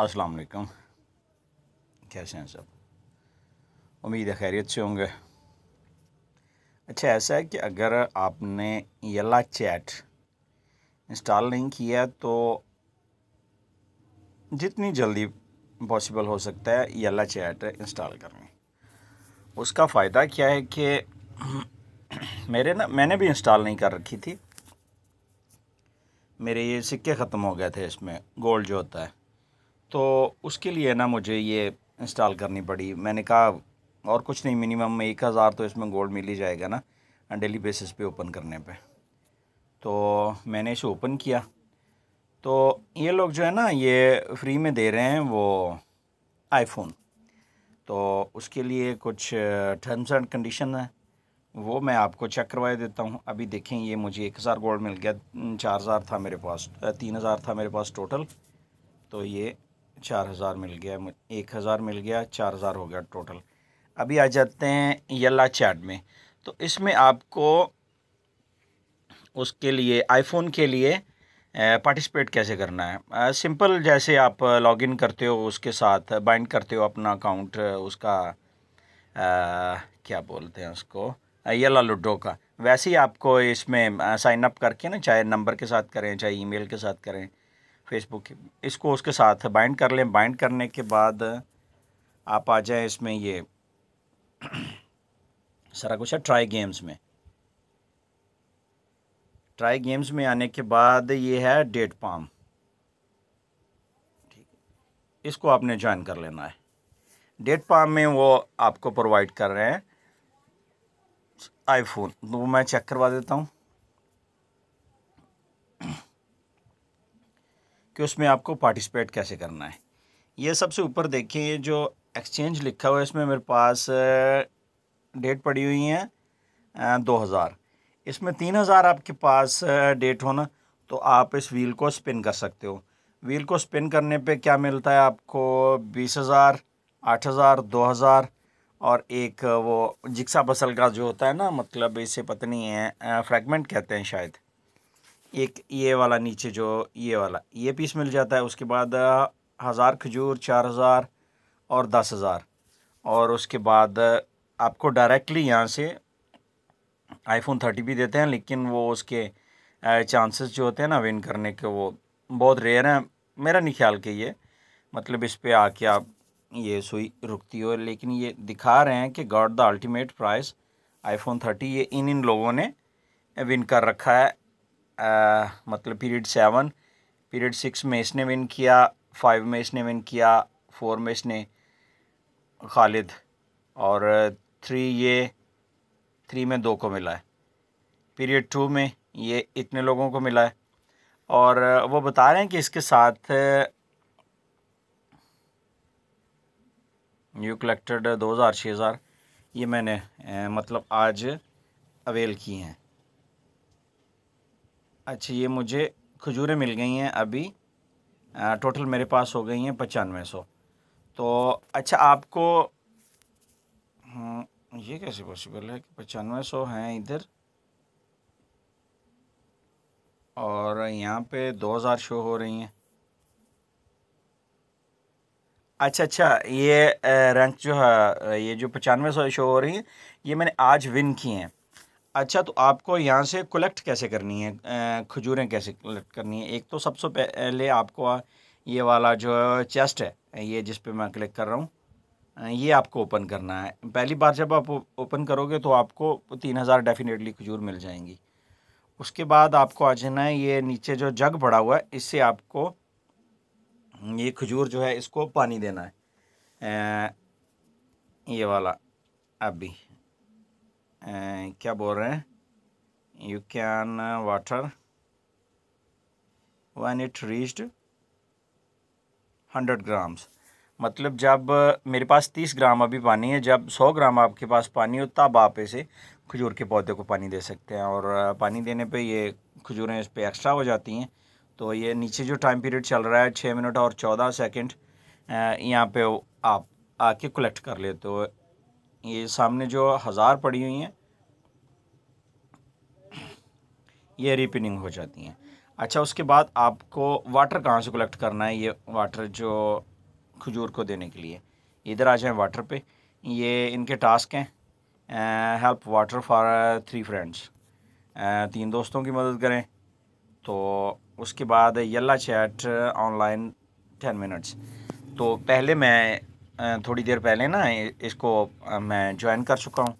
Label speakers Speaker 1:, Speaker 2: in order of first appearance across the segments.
Speaker 1: अस्सलाम वालेकुम कैसे हैं सब उम्मीद है खैरियत से होंगे अच्छा ऐसा है कि अगर आपने यला चैट इंस्टॉल नहीं किया तो जितनी जल्दी पॉसिबल हो सकता है यला चैट इंस्टॉल करें उसका फ़ायदा क्या है कि मेरे ना मैंने भी इंस्टॉल नहीं कर रखी थी मेरे ये सिक्के ख़त्म हो गए थे इसमें गोल्ड जो होता है तो उसके लिए ना मुझे ये इंस्टॉल करनी पड़ी। मैंने कहा, और कुछ नहीं मिनिमम एक हज़ार तो इसमें गोल्ड मिल ही जाएगा ना डेली बेसिस पे ओपन करने पे। तो मैंने इसे ओपन किया। तो ये लोग जो है ना, ये फ्री में दे रहे हैं वो आईफोन तो उसके लिए कुछ टर्म्स एंड कंडीशन है। वो मैं आपको चेक करवा देता हूँ। अभी देखें, ये मुझे एक हज़ार गोल्ड मिल गया। चार हज़ार था मेरे पास तीन हज़ार था मेरे पास टोटल तो ये चार हज़ार मिल गया एक हज़ार मिल गया चार हज़ार हो गया टोटल अभी आ जाते हैं यल्ला चैट में। तो इसमें आपको उसके लिए आईफोन के लिए पार्टिसिपेट कैसे करना है? सिंपल जैसे आप लॉगिन करते हो उसके साथ बाइंड करते हो अपना अकाउंट उसका आ, क्या बोलते हैं उसको? यला लूडो का। वैसे ही आपको इसमें साइन अप करके ना चाहे नंबर के साथ करें चाहे ईमेल के साथ करें फेसबुक इसको उसके साथ बाइंड कर लें। बाइंड करने के बाद आप आ जाएँ इसमें ये सारा कुछ है ट्राई गेम्स में। ट्राई गेम्स में आने के बाद ये है डेट पाम ठीक इसको आपने ज्वाइन कर लेना है। डेट पाम में वो आपको प्रोवाइड कर रहे हैं आईफोन तो मैं चेक करवा देता हूँ। कि उसमें आपको पार्टिसिपेट कैसे करना है। ये सबसे ऊपर देखें ये जो एक्सचेंज लिखा हुआ है, इसमें मेरे पास डेट पड़ी हुई हैं दो हज़ार। इसमें तीन हज़ार आपके पास डेट होना तो आप इस व्हील को स्पिन कर सकते हो। व्हील को स्पिन करने पे क्या मिलता है आपको? बीस हज़ार, आठ हज़ार, दो हज़ार और एक, वो जिक्सा बसल का जो होता है ना मतलब इसे पता नहीं है फ्रैगमेंट कहते हैं शायद। एक ये वाला नीचे जो ये वाला, ये पीस मिल जाता है, उसके बाद हज़ार खजूर, चार हज़ार और दस हज़ार। और उसके बाद आपको डायरेक्टली यहाँ से आईफोन थर्टी भी देते हैं, लेकिन वो उसके चांसेस जो होते हैं ना विन करने के, वो बहुत रेयर हैं, मेरा नहीं ख्याल कि ये मतलब इस पर आके आप ये सुई रुकती हो। लेकिन ये दिखा रहे हैं कि got the ultimate prize iPhone thirty ये इन इन लोगों ने विन कर रखा है। आ, मतलब पीरियड सेवन पीरियड सिक्स में इसने विन किया फाइव में इसने विन किया फोर में इसने खालिद। और थ्री ये थ्री में दो को मिला है। पीरियड टू में ये इतने लोगों को मिला है। और वो बता रहे हैं कि इसके साथ यू कलेक्टेड दो हज़ार छः हज़ार ये मैंने मतलब आज अवेल की हैं। अच्छा ये मुझे खजूरें मिल गई हैं अभी। आ, टोटल मेरे पास हो गई हैं पचानवे सौ। तो अच्छा आपको हाँ, ये कैसे पॉसिबल है कि पचानवे सौ हैं इधर? और यहाँ पे दो हज़ार शो हो रही हैं। अच्छा अच्छा ये रैंक जो है ये जो पचानवे सौ शो हो रही हैं ये मैंने आज विन की हैं। अच्छा तो आपको यहाँ से कलेक्ट कैसे करनी है? खजूरें कैसे कलेक्ट करनी है? एक तो सबसे पहले आपको ये वाला जो चेस्ट है, ये जिस पे मैं क्लिक कर रहा हूँ ये आपको ओपन करना है। पहली बार जब आप ओपन करोगे तो आपको तीन हज़ार डेफिनेटली खजूर मिल जाएँगी। उसके बाद आपको आ जाना है, ये नीचे जो जग पड़ा हुआ है, इससे आपको ये खजूर जो है, इसको पानी देना है। ये वाला, अभी। क्या बोल रहे हैं you can water when it reached hundred grams मतलब जब मेरे पास तीस ग्राम अभी पानी है, जब सौ ग्राम आपके पास पानी हो, तब आप इसे खजूर के पौधे को पानी दे सकते हैं। और पानी देने पे ये खजूरें इस पर एक्स्ट्रा हो जाती हैं। तो ये नीचे जो टाइम पीरियड चल रहा है छः मिनट और चौदह सेकंड यहाँ पे आप आके कलेक्ट कर ले तो ये सामने जो हज़ार पड़ी हुई हैं, ये रिपिनिंग हो जाती हैं। अच्छा उसके बाद आपको वाटर कहाँ से कलेक्ट करना है? ये वाटर जो खजूर को देने के लिए। इधर आ जाएँ वाटर पे। ये इनके टास्क हैं। Help water for three friends. तीन दोस्तों की मदद करें। तो उसके बाद Yalla chat online ten minutes. तो पहले मैं थोड़ी देर पहले ना इसको मैं ज्वाइन कर चुका हूँ।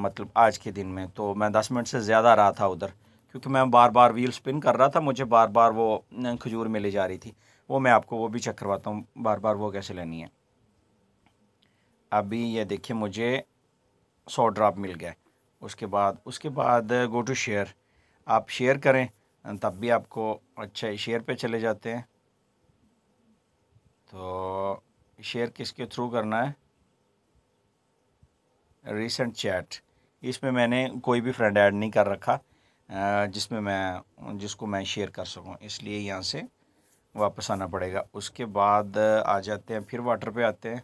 Speaker 1: मतलब आज के दिन में। तो मैं दस मिनट से ज़्यादा रहा था उधर, क्योंकि मैं बार बार व्हील स्पिन कर रहा था, मुझे बार बार वो खजूर मिली जा रही थी। वो मैं आपको, वो भी चेक करवाता हूँ बार बार वो कैसे लेनी है। अभी ये देखिए, मुझे सौ ड्रॉप मिल गया। उसके बाद उसके बाद गो टू शेयर आप शेयर करें, तब भी आपको अच्छा शेयर पे चले जाते हैं। तो शेयर किसके थ्रू करना है? रिसेंट चैट इसमें मैंने कोई भी फ्रेंड ऐड नहीं कर रखा जिसमें मैं, जिसको मैं शेयर कर सकूँ। इसलिए यहाँ से वापस आना पड़ेगा। उसके बाद, आ जाते हैं, फिर वाटर पे आते हैं।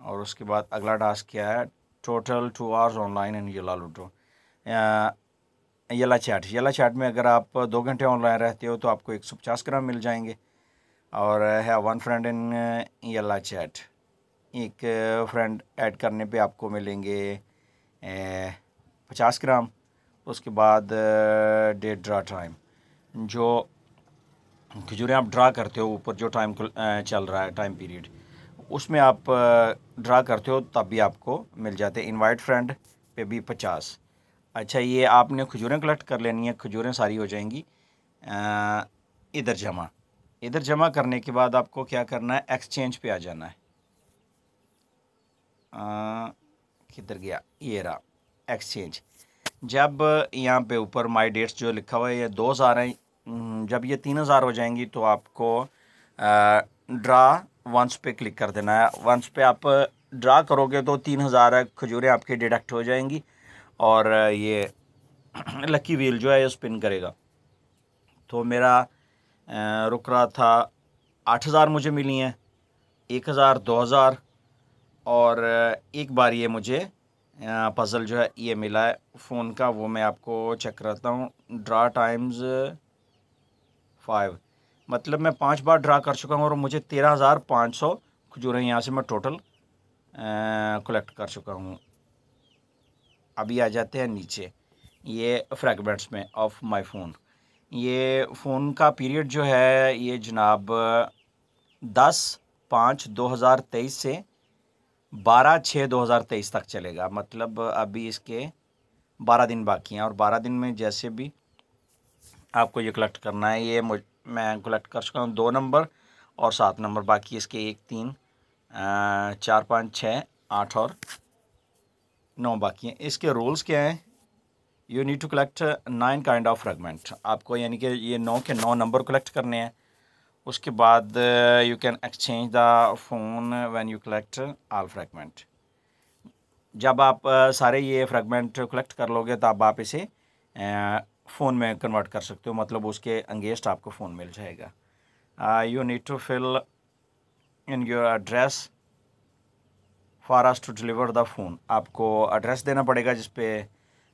Speaker 1: और उसके बाद अगला टास्क क्या है? Total two hours online in Yalla Ludo Yalla chat यला चैट में अगर आप दो घंटे ऑनलाइन रहते हो तो आपको एक सौ पचास ग्राम मिल जाएँगे। और है वन फ्रेंड इन यला चैट एक फ्रेंड ऐड करने पे आपको मिलेंगे पचास ग्राम। उसके बाद डेट ड्रा टाइम जो खजूरें आप ड्रा करते हो, ऊपर जो टाइम चल रहा है टाइम पीरियड उसमें आप ड्रा करते हो, तब भी आपको मिल जाते हैं। इनवाइट फ्रेंड पे भी पचास। अच्छा ये आपने खजूरें कलेक्ट कर लेनी है, खजूरें सारी हो जाएँगी इधर जमा। इधर जमा करने के बाद आपको क्या करना है? एक्सचेंज पे आ जाना है। किधर गया? ये रहा। एक्सचेंज जब यहाँ पे ऊपर माई डेट्स जो लिखा हुआ है ये दो हज़ार हैं। हम्म, जब ये तीन हज़ार हो जाएँगी तो आपको ड्रा वंस पे क्लिक कर देना है। वंस पे आप ड्रा करोगे तो तीन हज़ार खजूरें आपके डिडक्ट हो जाएँगी और ये लकी व्हील जो है ये स्पिन करेगा। तो मेरा रुक रहा था, आठ हज़ार मुझे मिली हैं, एक हज़ार, दो हज़ार, और एक बार ये मुझे पज़ल जो है, ये मिला है फ़ोन का, वो मैं आपको चेक करता हूँ ड्रा टाइम्स फाइव मतलब मैं पाँच बार ड्रा कर चुका हूँ और मुझे तेरह हज़ार पाँच सौ खजूरें यहाँ से मैं टोटल कलेक्ट कर चुका हूँ। अभी आ जाते हैं नीचे, ये फ्रैगमेंट्स में ऑफ़ माय फ़ोन ये फ़ोन का पीरियड जो है ये जनाब, दस पाँच दो हज़ार तेईस से बारह छः दो हज़ार तेईस तक चलेगा। मतलब अभी इसके बारह दिन बाकी हैं और बारह दिन में जैसे भी आपको ये कलेक्ट करना है, ये मुझ, मैं कलेक्ट कर चुका हूँ दो नंबर और सात नंबर। बाकी इसके एक, तीन चार, पाँच छः आठ और नौ बाकी हैं। इसके रूल्स क्या हैं? You need to collect nine kind of fragment आपको यानी कि ये नौ के नौ नंबर कलेक्ट करने हैं। उसके बाद you can exchange the phone when you collect all fragment जब आप uh, सारे ये फ्रेगमेंट कलेक्ट कर लोगे तब आप इसे फ़ोन में कन्वर्ट कर सकते हो। मतलब उसके अंगेस्ट आपको फ़ोन मिल जाएगा। You need to fill in your address for us to deliver the phone आपको एड्रेस देना पड़ेगा जिस पे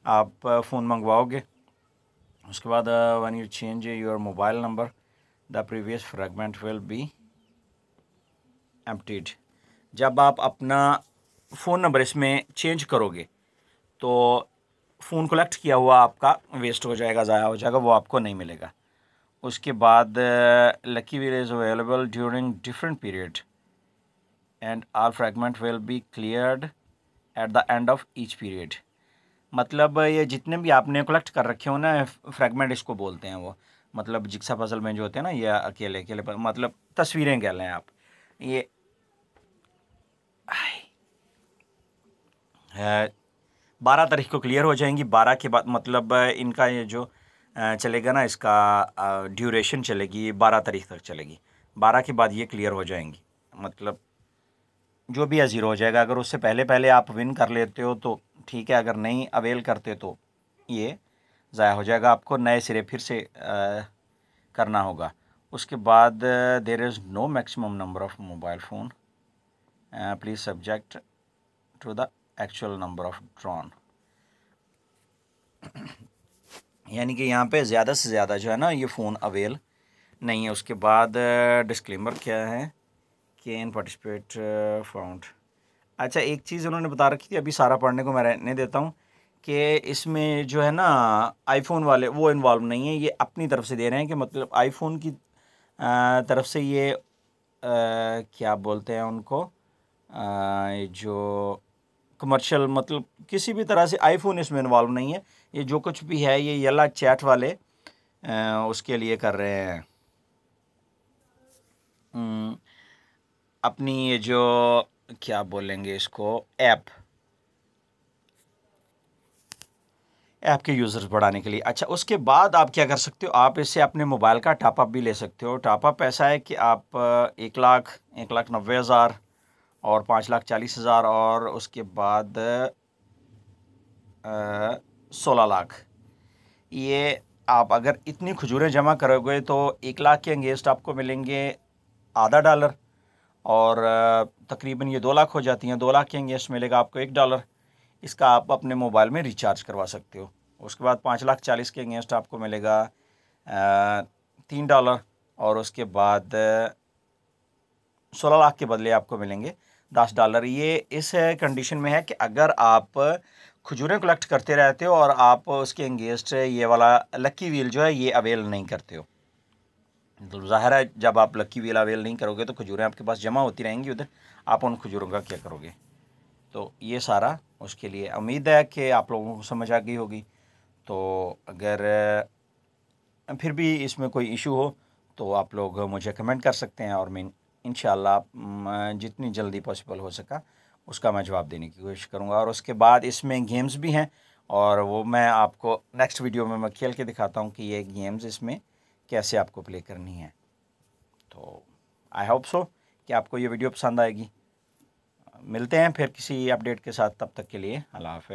Speaker 1: आप फ़ोन मंगवाओगे। उसके बाद when you change your mobile number the previous fragment will be emptied जब आप अपना फ़ोन नंबर इसमें चेंज करोगे तो फ़ोन कलेक्ट किया हुआ आपका वेस्ट हो जाएगा, ज़ाया हो जाएगा, वो आपको नहीं मिलेगा। उसके बाद lucky wheel is available during different period and all fragment will be cleared at the end of each period मतलब ये जितने भी आपने कलेक्ट कर रखे हो ना फ्रेगमेंट इसको बोलते हैं वो। मतलब जिक्सा फ़सल में जो होते हैं ना, ये अकेले अकेले मतलब तस्वीरें कह लें आप। ये बारह तारीख को क्लियर हो जाएँगी, बारह के बाद मतलब इनका ये जो चलेगा ना, इसका ड्यूरेशन चलेगी, बारह तारीख तक चलेगी। बारह के बाद ये क्लियर हो जाएँगी। मतलब जो भी है ज़ीरो हो जाएगा, अगर उससे पहले पहले आप विन कर लेते हो तो ठीक है अगर नहीं अवेल करते तो ये ज़ाया हो जाएगा। आपको नए सिरे फिर से आ, करना होगा। उसके बाद there is no maximum number of mobile phone please subject to the actual number of drawn यानी कि यहाँ पे ज़्यादा से ज़्यादा जो है ना ये फ़ोन अवेल नहीं है। उसके बाद डिस्क्लेमर क्या है? के इन पार्टिसिपेट फाउंड अच्छा एक चीज़ उन्होंने बता रखी थी अभी सारा पढ़ने को मैं रहने देता हूँ कि इसमें जो है ना आईफोन वाले वो इन्वॉल्व नहीं है ये अपनी तरफ़ से दे रहे हैं कि मतलब आईफोन की तरफ़ से ये आ, क्या बोलते हैं उनको आ, जो कमर्शियल मतलब किसी भी तरह से आईफोन इसमें इन्वॉल्व नहीं है ये जो कुछ भी है ये येला चैट वाले आ, उसके लिए कर रहे हैं। हम्म, अपनी ये जो क्या बोलेंगे इसको? ऐप ऐप के यूज़र्स बढ़ाने के लिए। अच्छा उसके बाद आप क्या कर सकते हो? आप इससे अपने मोबाइल का टॉपअप भी ले सकते हो। टॉपअप ऐसा है कि आप एक लाख एक लाख नब्बे हज़ार और पाँच लाख चालीस हज़ार और उसके बाद सोलह लाख। ये आप अगर इतनी खजूरें जमा करोगे तो एक लाख के अंगेस्ट आपको मिलेंगे आधा डॉलर और तकरीबन ये दो लाख हो जाती हैं। दो लाख के अंगेस्ट मिलेगा आपको एक डॉलर। इसका आप अपने मोबाइल में रिचार्ज करवा सकते हो। उसके बाद पाँच लाख चालीस के अगेंस्ट आपको मिलेगा तीन डॉलर। और उसके बाद सोलह लाख के बदले आपको मिलेंगे दस डॉलर। ये इस कंडीशन में है कि अगर आप खजूरें कलेक्ट करते रहते हो और आप उसके अंगेस्ट ये वाला लक्की व्हील जो है, ये अवेल नहीं करते हो। तो ज़ाहिर है, जब आप लक्की व्हील अवेल नहीं करोगे तो खजूरें आपके पास जमा होती रहेंगी उधर। आप उन खजूरों का क्या करोगे? तो ये सारा उसके लिए उम्मीद है कि आप लोगों को समझ आ गई होगी। तो अगर फिर भी इसमें कोई इशू हो तो आप लोग मुझे कमेंट कर सकते हैं और मैं इन जितनी जल्दी पॉसिबल हो सका, उसका मैं जवाब देने की कोशिश करूँगा। और उसके बाद इसमें गेम्स भी हैं, और वो मैं आपको नेक्स्ट वीडियो में मैं खेल के दिखाता हूँ कि ये गेम्स इसमें कैसे आपको प्ले करनी है? तो आई होप सो कि आपको ये वीडियो पसंद आएगी। मिलते हैं फिर किसी अपडेट के साथ, तब तक के लिए अल्लाह हाफ़